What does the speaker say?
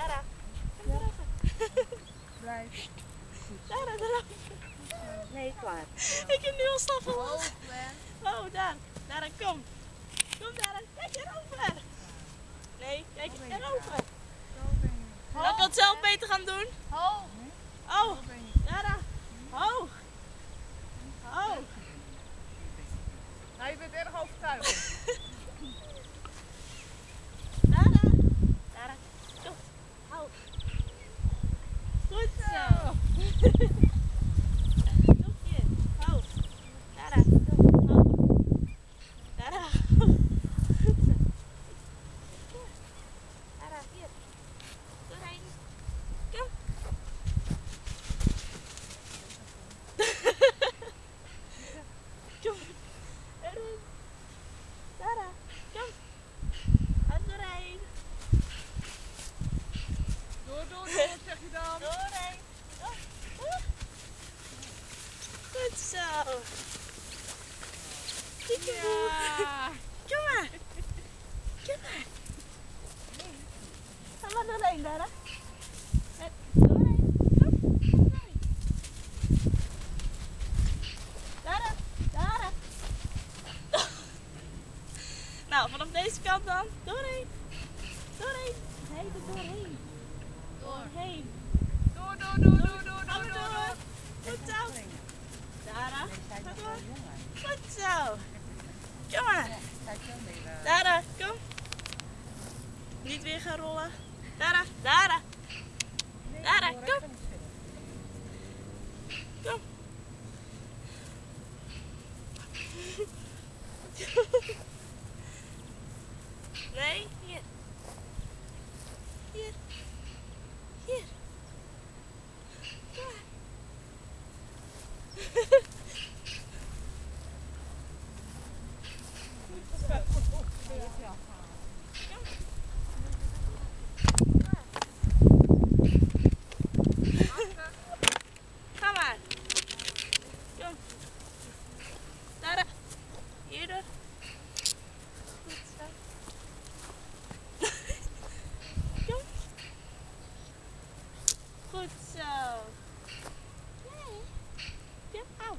Dara. Kom. Blijf. Dara, erover. Nee, klaar. Ik heb nu al stap van Hoog, Ben. Oh, daar. Dara, kom. Kom, Dara. Kijk erover. Nee, kijk erover. Zo ben je. Dan kan het zelf beter gaan doen. Hoog. Oh. Dara. Hoog. Oh. Nou, je bent erg overtuigd. Door, door, door, zeg je dan. Doorheen. Oh, Kiekeboe. Ja. Kom maar. Kom maar. Ga maar doorheen, Dara. Hup, Doorheen. Kom. Dara. Dara. Nou, vanaf deze kant dan. Doorheen. Nee, er doorheen. Door. Doorheen. Door, door, door, door, door, Ga door, maar door. door. Goed zo. Dara. Ga door. Goed zo. Kom maar. Dara, kom. Niet weer gaan rollen. Dara, Dara. Dara, kom. Kom. Nee, hier. Hier. Goed zo. Nee. Ja, auw.